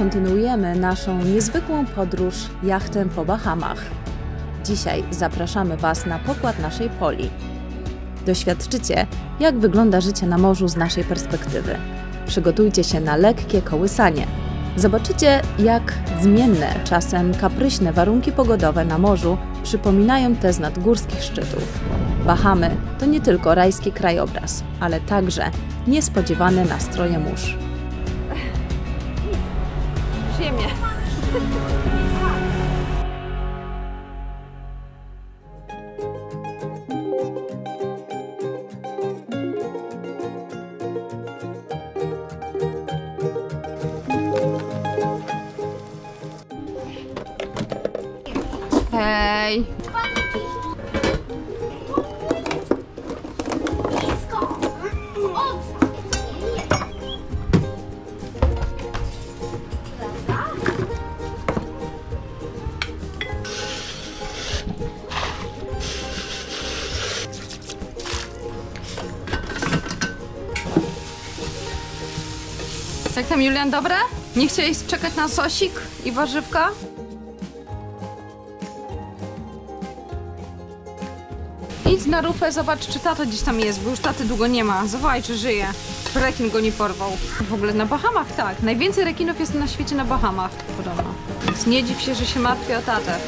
kontynuujemy naszą niezwykłą podróż jachtem po Bahamach. Dzisiaj zapraszamy Was na pokład naszej poli. Doświadczycie, jak wygląda życie na morzu z naszej perspektywy. Przygotujcie się na lekkie kołysanie. Zobaczycie, jak zmienne, czasem kapryśne warunki pogodowe na morzu przypominają te z nadgórskich szczytów. Bahamy to nie tylko rajski krajobraz, ale także niespodziewane nastroje mórz. Ziemię. Hej. Tam Julian, dobre? Nie chciałeś czekać na sosik i warzywka? Idź na rufę, zobacz czy tato gdzieś tam jest, bo już taty długo nie ma. Zobacz, czy żyje. Rekin go nie porwał. W ogóle na Bahamach tak. Najwięcej rekinów jest na świecie na Bahamach podobno. Więc nie dziw się, że się martwi o tatę.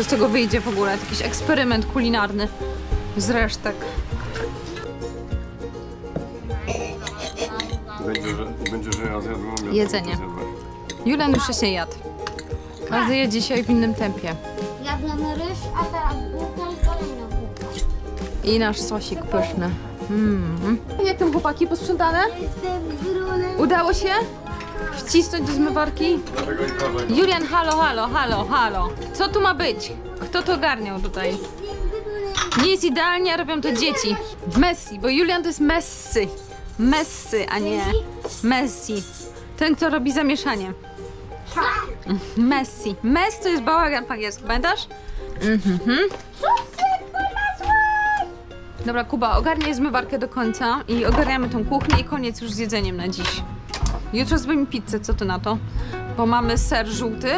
Co z tego wyjdzie w ogóle. Jakiś eksperyment kulinarny z resztek. Będzie, że, będzie, że ja zjadłem obiad, Jedzenie. Julian już się jadł. Każdy je dzisiaj w innym tempie. Jadłem ryż, a teraz bułka i kolejna bułka. I nasz sosik pyszny. Mm. Jak tam chłopaki posprzątane? Udało się? Wcisnąć do zmywarki? Julian, halo, halo, halo, halo. Co tu ma być? Kto to ogarniał tutaj? Nie jest idealnie, a robią to dzieci. Messi, bo Julian to jest Messi. Messi, a nie Messi. Ten, kto robi zamieszanie. Messi. Messi to jest bałagan po angielsku, pamiętasz? Mhm. Dobra, Kuba, ogarniaj zmywarkę do końca i ogarniamy tą kuchnię i koniec już z jedzeniem na dziś. Jutro zrobimy pizzę, co ty na to? Bo mamy ser żółty.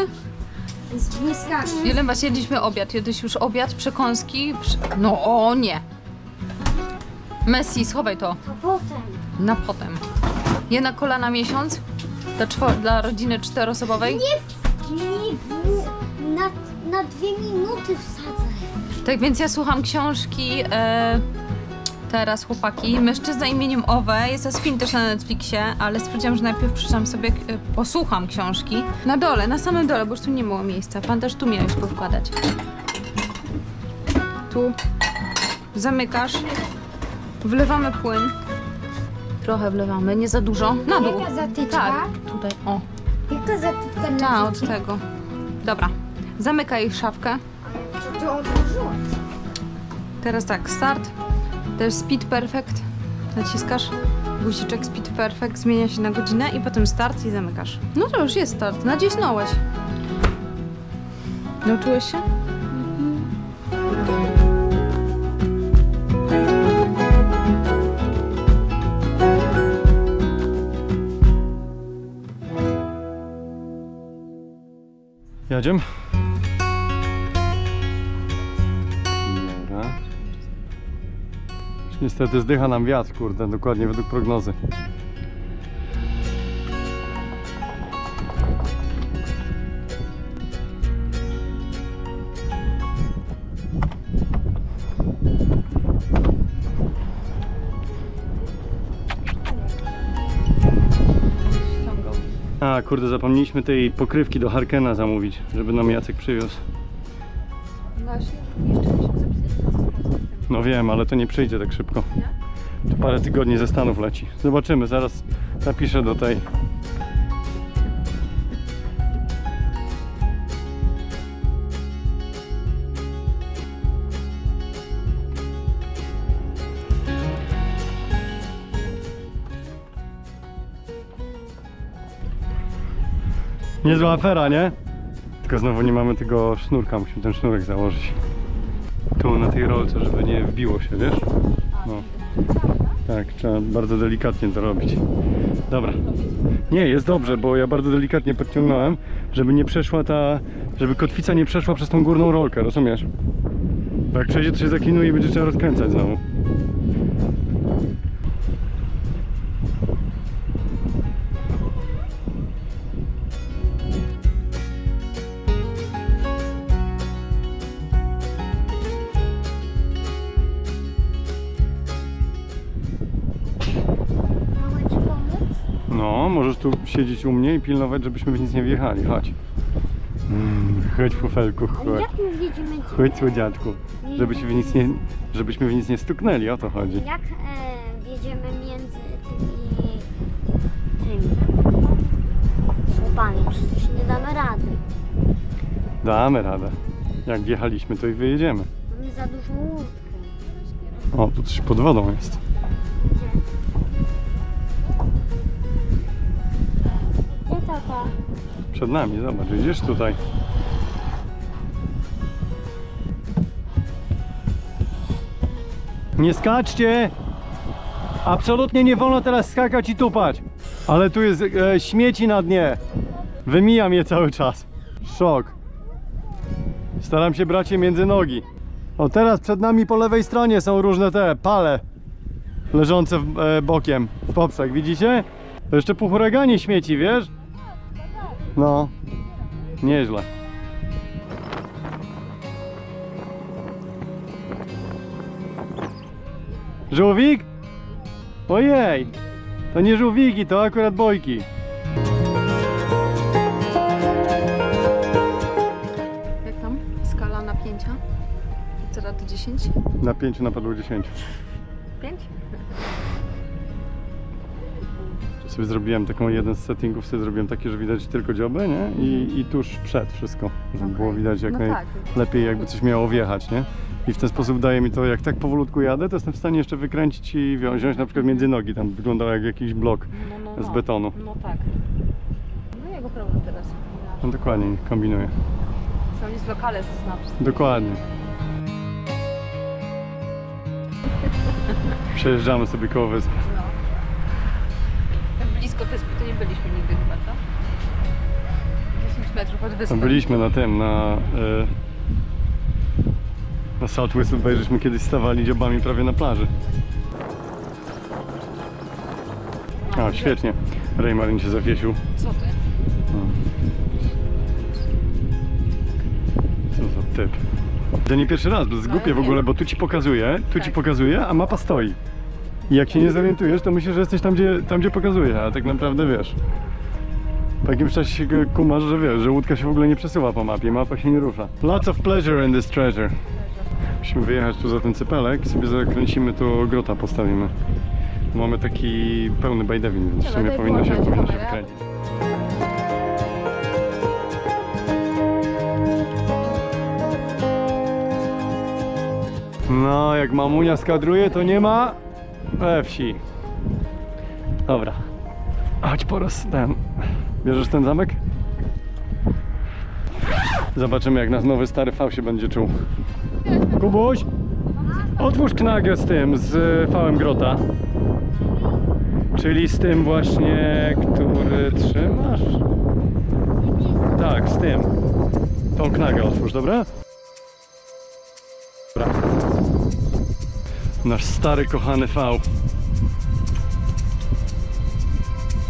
Z błyskami. Julian, was jedliśmy obiad. Jadłeś już obiad, przekąski. Prze... No o nie! Messi, schowaj to. To potem. Na potem. Jedna kola na miesiąc? Dla, czwo- dla rodziny czteroosobowej? Nie, nie, na, na dwie minuty wsadzę. Tak więc ja słucham książki e, teraz, chłopaki. Mężczyzna imieniem Owe. Jest to film też na Netflixie, ale stwierdziłam, że najpierw przeczytam sobie, e, posłucham książki. Na dole, na samym dole, bo już tu nie było miejsca. Pan też tu miałeś powkładać. Tu zamykasz. Wlewamy płyn. Trochę wlewamy, nie za dużo. Na dół. Jaka zatyczka? Tak, tutaj, o. Jaka zatyczka Ta, od tego. Dobra. Zamykaj szafkę. To otworzyłaś. Teraz tak, start. Jest speed perfect. Naciskasz guziczek speed perfect, zmienia się na godzinę i potem start i zamykasz. No to już jest start. Nacisnąłeś. Nauczyłeś się? Jedziemy? Niestety zdycha nam wiatr, kurde, dokładnie według prognozy. A, kurde, zapomnieliśmy tej pokrywki do Harkena zamówić, żeby nam Jacek przywiózł. No wiem, ale to nie przyjdzie tak szybko. To parę tygodni ze Stanów leci. Zobaczymy, zaraz napiszę do tej Niezła afera, nie? Tylko znowu nie mamy tego sznurka, musimy ten sznurek założyć. Tu na tej rolce, żeby nie wbiło się, wiesz? No. Tak, trzeba bardzo delikatnie to robić. Dobra. Nie, jest dobrze, bo ja bardzo delikatnie podciągnąłem, żeby nie przeszła ta, żeby kotwica nie przeszła przez tą górną rolkę, rozumiesz? Bo jak przejdzie, to się zaklinuje i będzie trzeba rozkręcać znowu. No, możesz tu siedzieć u mnie i pilnować, żebyśmy w nic nie wjechali. Chodź. Mm, chodź, fufelku, Ale chodź. jak my wjedziemy? Chodź, słodziaczku. Żebyśmy w nic nie, żebyśmy w nic nie stuknęli, o to chodzi. Jak e, wjedziemy między tymi... tymi... słupami? Przecież nie damy rady. Damy radę. Jak wjechaliśmy, to i wyjedziemy. Mamy za dużą łódkę. O, tu coś pod wodą jest. Gdzie Przed nami, zobacz, widzisz tutaj. Nie skaczcie! Absolutnie nie wolno teraz skakać i tupać. Ale tu jest e, śmieci na dnie. Wymijam je cały czas. Szok. Staram się brać je między nogi. O teraz przed nami po lewej stronie są różne te pale leżące w, e, bokiem w poprzek, widzicie? To jeszcze po huraganie śmieci, wiesz? No, nieźle. Żółwik? Ojej, to nie żółwiki, to akurat bojki. Jak tam? Skala napięcia? Od 0 do 10? Na pięciu napadło 10. Sobie zrobiłem taką, jeden z settingów sobie zrobiłem taki, że widać tylko dziobę, nie? I, i tuż przed wszystko, żeby było widać jak no naj... tak. jakby coś miało wjechać, nie? I w ten sposób daje mi to, jak tak powolutku jadę, to jestem w stanie jeszcze wykręcić i wziąć, na przykład między nogi, tam wyglądał jak jakiś blok No, no, z betonu. No tak. No jego problem teraz. No dokładnie, niech kombinuje. Są nic lokale z. Dokładnie. Przejeżdżamy sobie koło wyspy. No. Blisko wyspy to nie byliśmy nigdy chyba, co? 10 metrów od wyspy. Tam byliśmy na tym, na... Y, na South Whistle Bay, żeśmy kiedyś stawali dziobami prawie na plaży. A, świetnie. Raymarin się zawiesił. Co ty? Co za typ. To nie pierwszy raz, bo to jest głupie w ogóle, bo tu ci pokazuje, tu ci Tak. pokazuje, a mapa stoi. I jak się nie zorientujesz, to myślisz, że jesteś tam, gdzie, tam, gdzie pokazuje, a tak naprawdę wiesz. Po jakimś czasie się kumasz, że wiesz, że łódka się w ogóle nie przesuwa po mapie, mapa się nie rusza. Lots of pleasure in this treasure. Musimy wyjechać tu za ten cypelek i sobie zakręcimy tu grota postawimy. Mamy taki pełny bajdewin, więc w sumie powinno się, powinno się wkręcić. No, jak mamunia skadruje, to nie ma we wsi. Dobra. Chodź po raz ten. Bierzesz ten zamek? Zobaczymy, jak nas nowy stary V się będzie czuł. Kubuś, otwórz knagę z tym, z fałem grota. Czyli z tym właśnie, który trzymasz? Tak, z tym. Tą knagę otwórz? Dobra. Nasz stary, kochany V.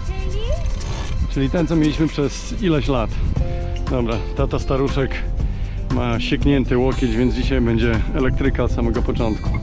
Czyli? Czyli ten, co mieliśmy przez ileś lat. Dobra, tata staruszek ma sieknięty łokieć, więc dzisiaj będzie elektryka od samego początku.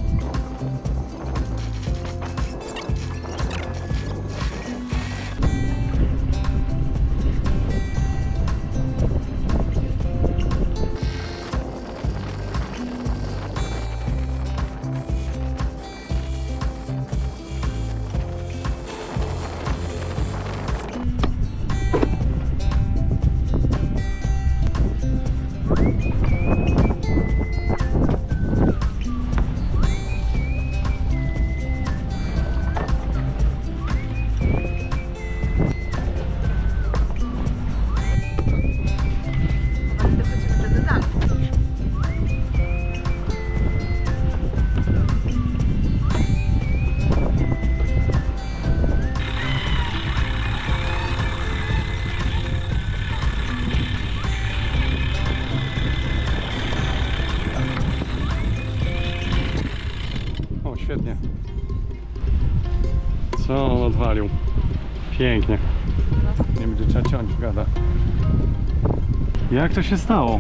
Jak to się stało?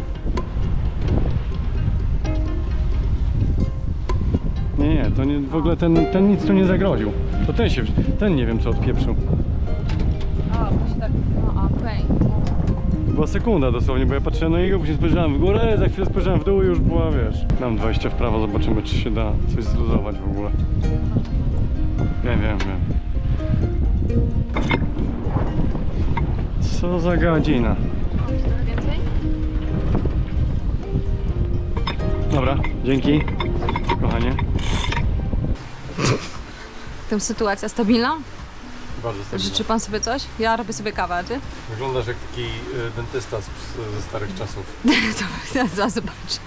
Nie, nie, to nie, w ogóle ten, ten nic tu nie zagroził. To ten się, ten nie wiem co odpieprzył. A, bo się tak... No, okej. Była sekunda dosłownie, bo ja patrzyłem na niego, później spojrzałem w górę, za chwilę spojrzałem w dół i już była, wiesz. Dam 20 w prawo, zobaczymy czy się da coś zluzować w ogóle. Wiem, wiem, wiem. Co za gadzina. Dobra, dzięki. Kochanie. Tam sytuacja stabilna? Bardzo Życzy pan sobie coś? Ja robię sobie kawę, a ty? Wyglądasz jak taki dentysta ze starych czasów. To zaraz zobaczę.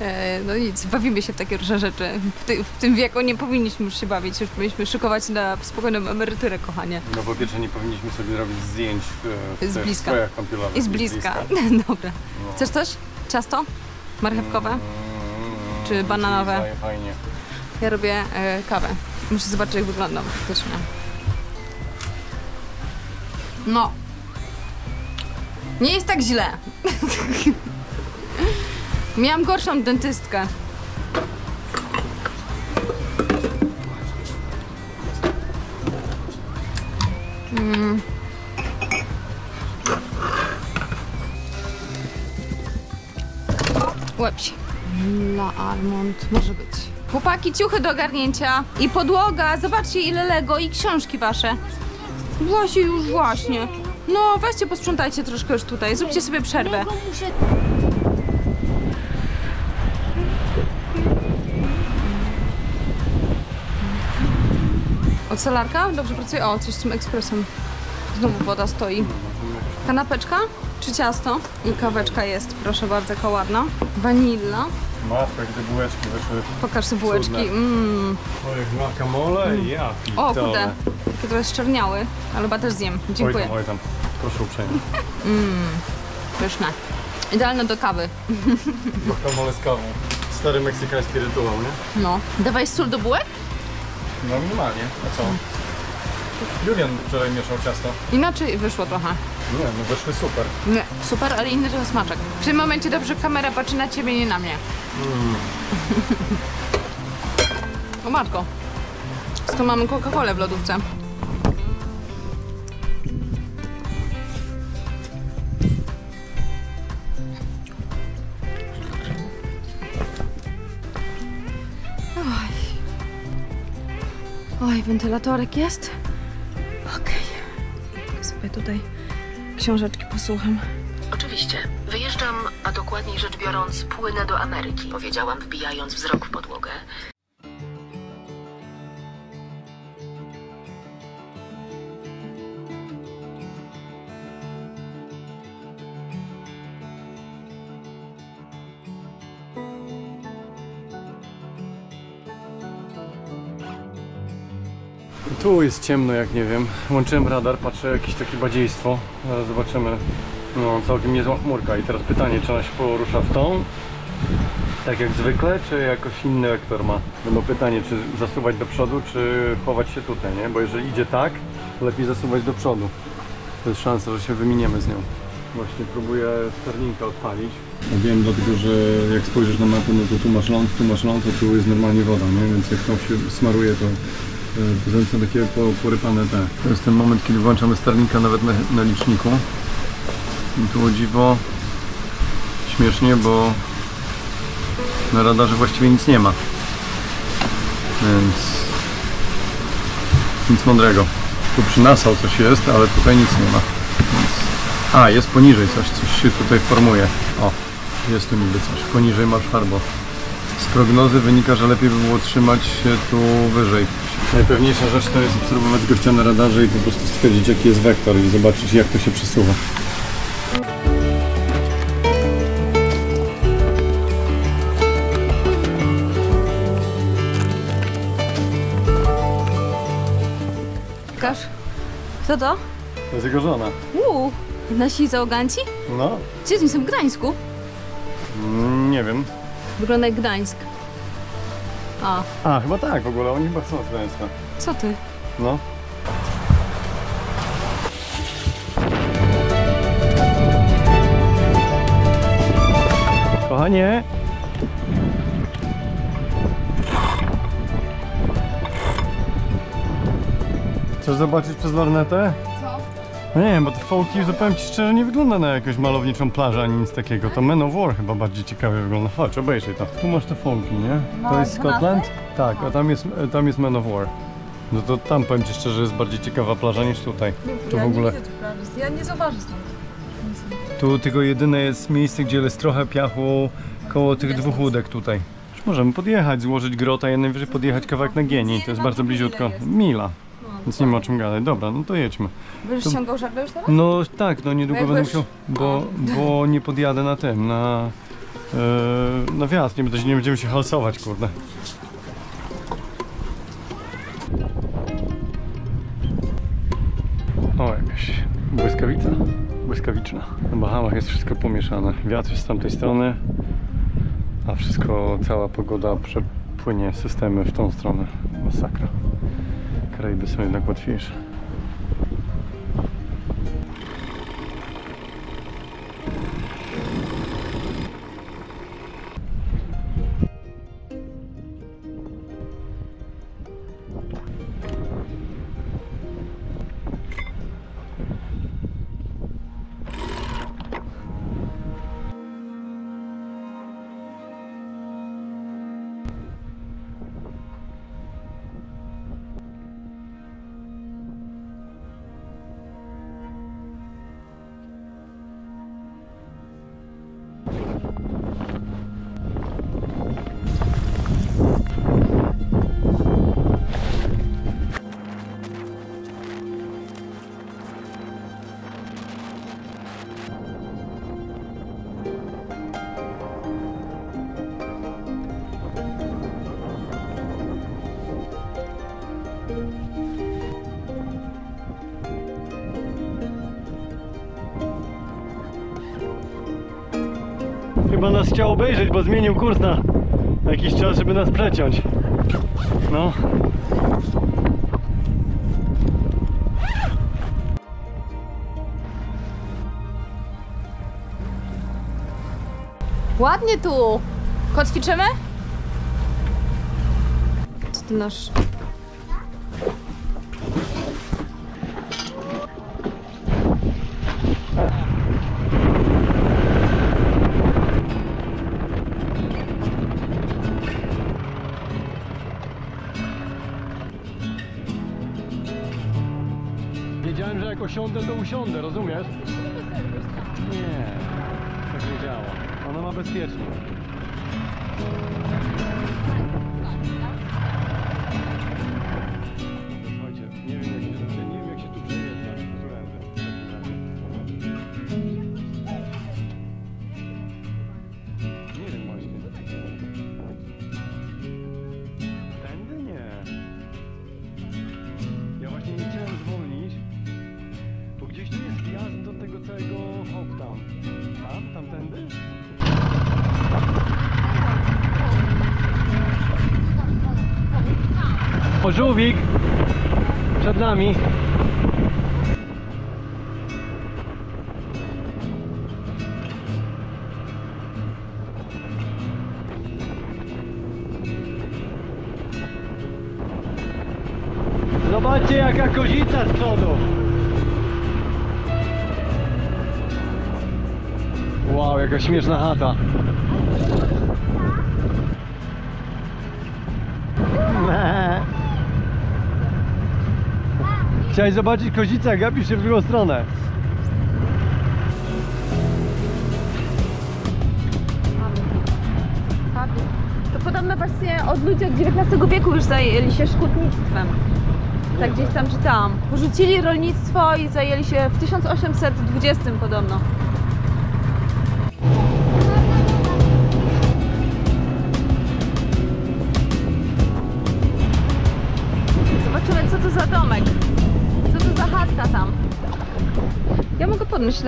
E, No nic, bawimy się w takie różne rzeczy. W, ty, w tym wieku nie powinniśmy już się bawić, już powinniśmy szykować na spokojną emeryturę, kochanie. No po pierwsze nie powinniśmy sobie robić zdjęć w, w Z tych bliska. strojach kąpielowych. I z bliska. Dobra. No. Chcesz coś? Ciasto? Marchewkowe? Czy bananowe? Fajnie. Ja robię e, kawę. Muszę zobaczyć, jak wyglądam faktycznie. No. Nie jest tak źle. Miałam gorszą dentystkę. Mm. La almond może być. Chłopaki, ciuchy do ogarnięcia i podłoga. Zobaczcie ile Lego i książki wasze. Właśnie już właśnie. No weźcie posprzątajcie troszkę już tutaj. Zróbcie sobie przerwę. Muszę Ocelarka? Dobrze pracuje? O, coś z tym ekspresem. Znowu woda stoi. Kanapeczka? Czy ciasto? I kaweczka jest, proszę bardzo, jaka ładna. Wanilla. Matka, gdy bułeczki wyszły. Pokaż sobie bułeczki. Cudne. Mmm. O, jak guacamole, ja O, kurde. Takie trochę szczerniały, ale chyba też zjem. Dziękuję. Oj tam, oj tam. Proszę uprzejmie. Pyszne. Idealne do kawy. Guacamole z kawą. Stary meksykański rytuał, nie? No. Dawaj sól do bułek? No minimalnie. A co? Julian wczoraj mieszał ciasto. Inaczej wyszło trochę. Nie, no wyszły super. Nie, super, ale inny ten smaczek. W tym momencie dobrze kamera patrzy na ciebie, nie na mnie. o matko. Skąd mamy Coca-Colę w lodówce? Oj. Oj, wentylatorek jest? Tutaj książeczki posłucham. Oczywiście. Wyjeżdżam, a dokładniej rzecz biorąc, płynę do Ameryki, powiedziałam, wbijając wzrok w podłogę. Tu jest ciemno, jak nie wiem. Łączyłem radar, patrzę jakieś takie badziejstwo. Zaraz zobaczymy. No, całkiem niezła chmurka. I teraz pytanie, czy ona się porusza w tą? Tak jak zwykle, czy jakoś inny wektor ma? No pytanie, czy zasuwać do przodu, czy chować się tutaj, nie? Bo jeżeli idzie tak, to lepiej zasuwać do przodu. To jest szansa, że się wyminiemy z nią. Właśnie próbuję sterlinka odpalić. Wiem dlatego, że jak spojrzysz na mapę, no to tu masz ląd, tu masz ląd, a tu jest normalnie woda, nie? Więc jak to się smaruje, to e, to są takie po, porypane te. To jest ten moment, kiedy włączamy sterlinka nawet na, na liczniku. I tu o dziwo śmiesznie, bo na radarze właściwie nic nie ma. Więc nic mądrego. Tu przy nasał coś jest, ale tutaj nic nie ma. Więc... A, jest poniżej coś, coś się tutaj formuje. O, jest tu niby coś. Poniżej masz harbo. Z prognozy wynika, że lepiej by było trzymać się tu wyżej. Najpewniejsza rzecz to jest obserwować gościa na radarze i po prostu stwierdzić jaki jest wektor i zobaczyć jak to się przesuwa. Pokaż. Kto to? To jest jego żona. Uuu, nasi załoganci? No, Gdzie oni są w Gdańsku? mm, nie wiem. Wygląda jak Gdańsk. A, A, chyba tak w ogóle, oni chyba są z Gdańska. co ty? No. Kochanie! Chcesz zobaczyć przez lornetę? No nie wiem, bo te fołki, to powiem ci szczerze, nie wygląda na jakąś malowniczą plażę ani nic takiego. To Men of War chyba bardziej ciekawie wygląda. Chodź, obejrzyj to. Tu masz te fołki, nie? No, To jest? Scotland? Tak, a tam jest, tam jest Men of War. No to tam powiem ci szczerze, jest bardziej ciekawa plaża niż tutaj. Tu w ogóle. Ja nie zauważę stąd. Tu tylko jedyne jest miejsce, gdzie jest trochę piachu koło tych dwóch łódek tutaj. Możemy podjechać, złożyć grota i najwyżej podjechać kawałek na Gieni. To jest bardzo bliziutko. Mila. Więc nie ma o czym gadać. Dobra, no to jedźmy. Będziesz To- ściągał żagle już teraz? No tak, no niedługo Jak będę musiał, bo, bo nie podjadę na tym, na, e, na wjazd, nie, nie będziemy się halsować, kurde. O, jakaś błyskawica, błyskawiczna. Na Bahamach jest wszystko pomieszane, wiatr jest z tamtej strony, a wszystko, cała pogoda przepłynie systemy w tą stronę. Masakra. Karaiby są jednak łatwiejsze. Chciał obejrzeć, bo zmienił kurs na jakiś czas, żeby nas przeciąć. No. Ładnie tu! Kotwiczymy? Co ty nasz... Osiądę, to usiądę, rozumiesz? Nie, tak nie działa. Ona ma bezpiecznie. O, żółwik! Przed nami. Zobaczcie jaka kozica z przodu. Wow, jaka śmieszna chata. Chciałeś zobaczyć kozicę, gapisz się w drugą stronę. To podobno właśnie od ludzi od XIX wieku już zajęli się szkutnictwem. Tak gdzieś tam czytałam. Porzucili rolnictwo i zajęli się w 1820 podobno.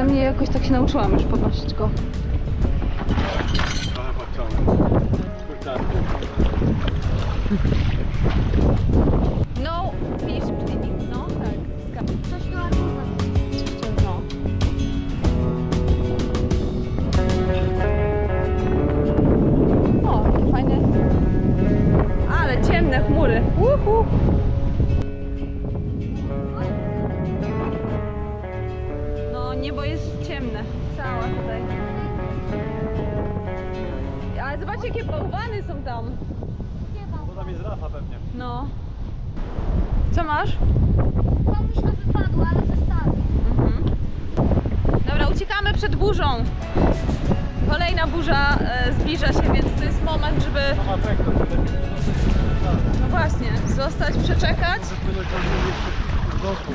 Mnie jakoś tak się nauczyłam już podnosić go.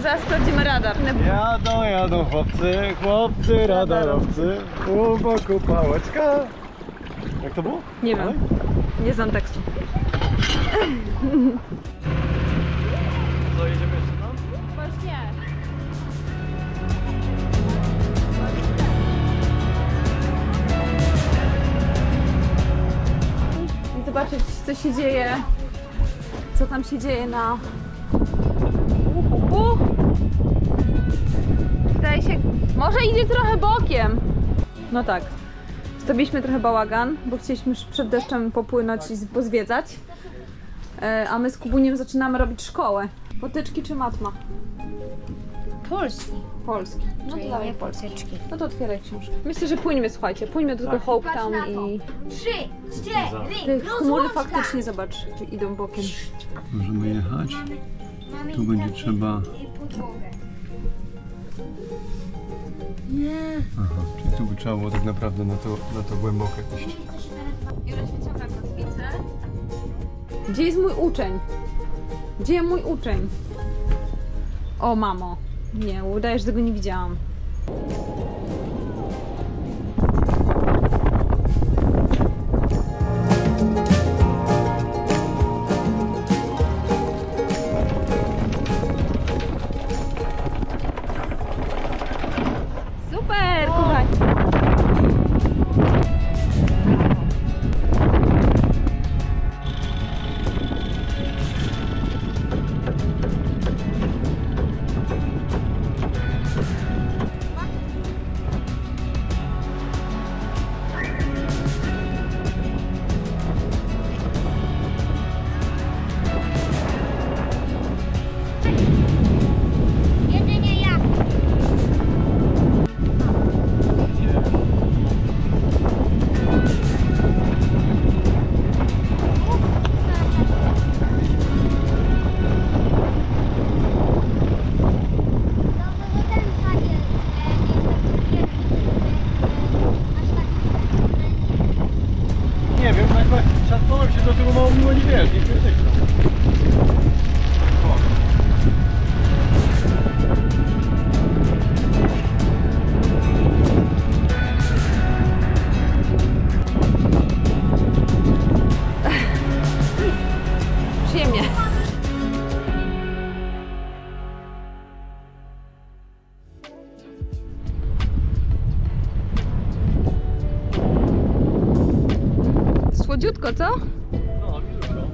Zaraz sprawdzimy radar. Jadą, jadą chłopcy, chłopcy radarowcy, u boku pałeczka. Jak to było? Nie wiem. Nie znam tekstu. Co, jedziemy jeszcze tam? Właśnie. I zobaczyć, co się dzieje. Co tam się dzieje na. Uhu. Wydaje się. Może idzie trochę bokiem. No tak. Zrobiliśmy trochę bałagan, bo chcieliśmy już przed deszczem popłynąć i pozwiedzać. E, A my z Kubuniem zaczynamy robić szkołę. Potyczki czy matma? Polski. Polski. No to Czyli nie polski. potyczki. No to otwieraj książkę. Myślę, że płyńmy, słuchajcie. Płyńmy do tego Tak. Hope Town i Trzy, te cztery, chmury rozłączka. faktycznie, zobacz, idą bokiem. Możemy jechać. Mamy Tu będzie trzeba- podłogę. Aha, czyli tu by trzeba było tak naprawdę na to, na to głębokie iść. Gdzie jest mój uczeń? Gdzie mój uczeń? O, mamo. Nie, udaje, że tego nie widziałam. Co? No, milutko.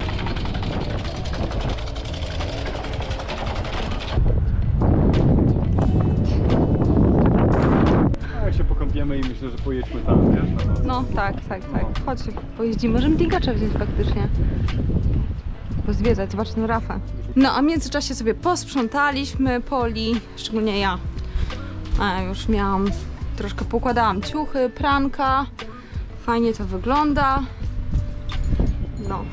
A jak się pokąpiemy i myślę, że pojedźmy tam, wiesz? No, No, tak, tak, tak. Chodź, pojeździmy. Możemy digacza wziąć faktycznie. Pozwiedzać, zobacz tę rafę. No, a w międzyczasie sobie posprzątaliśmy poli, szczególnie ja. A już miałam, troszkę pokładałam ciuchy, pranka. Fajnie to wygląda. No.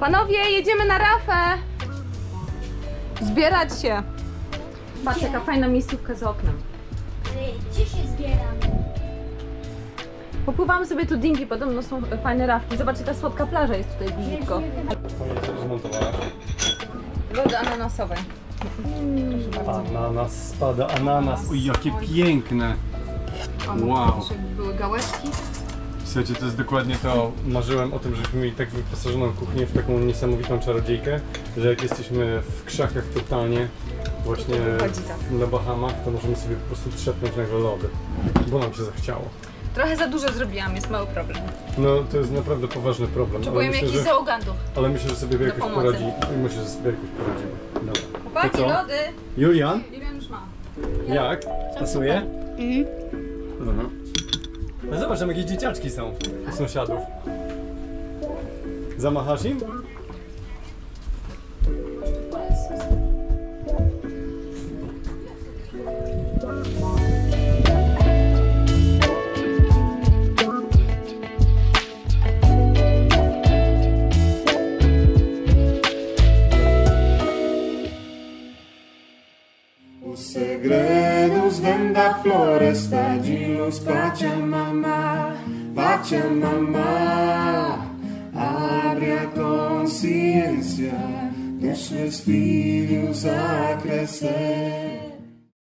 Panowie, jedziemy na rafę! Zbierać się. Patrz, jaka fajna miejscówka za oknem. Gdzie się zbieramy? Popływamy sobie tu dingi, podobno są fajne rafki. Zobacz, jaka słodka plaża jest tutaj bliziutko. Wody ananasowej. Ananas spada, ananas. Oj, jakie piękne. O, Wow. Były gałeczki. Słuchajcie, to jest dokładnie to. Marzyłem o tym, żebyśmy mieli tak wyposażoną kuchnię w taką niesamowitą czarodziejkę, że jak jesteśmy w krzakach totalnie, właśnie tak. na Bahamach, to możemy sobie po prostu trzepnąć nagle lody, bo nam się zachciało. Trochę za dużo zrobiłam, jest mały problem. No to jest naprawdę poważny problem, ale Potrzebujemy myślę, jakichś że, załogantów. ale myślę, że sobie jakoś pomocy. poradzi. Myślę, że sobie jakoś poradzimy. Dobra. Chłopaki, lody! Julian, Julian już ma. jak? Pasuje? Mhm. Mhm. No zobacz, tam jakieś dzieciaczki są u sąsiadów. Zamachasz im? segredo. Venda floresta dilus Pachamama, Pachamama. Abre a consciência dos seus filhos a crescer.